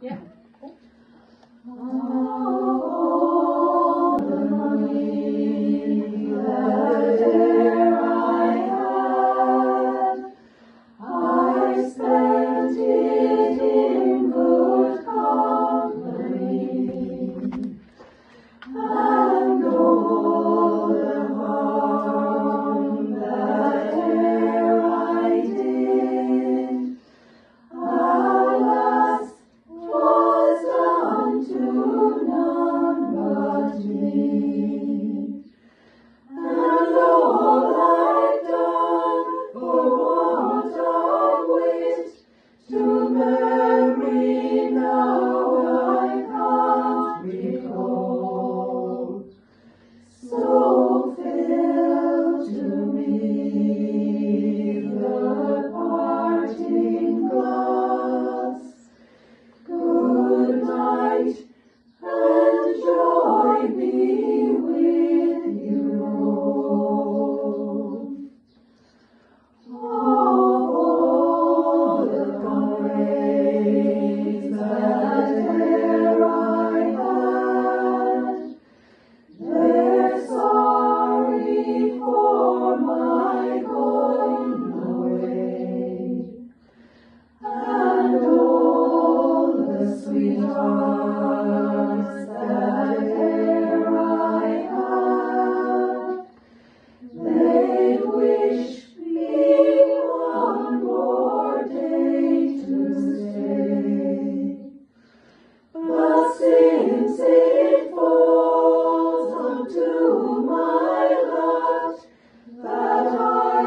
Yeah.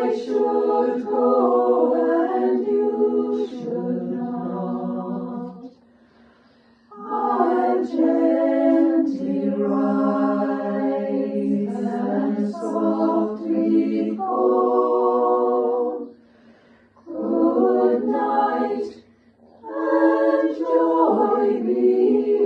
Good night, and joy be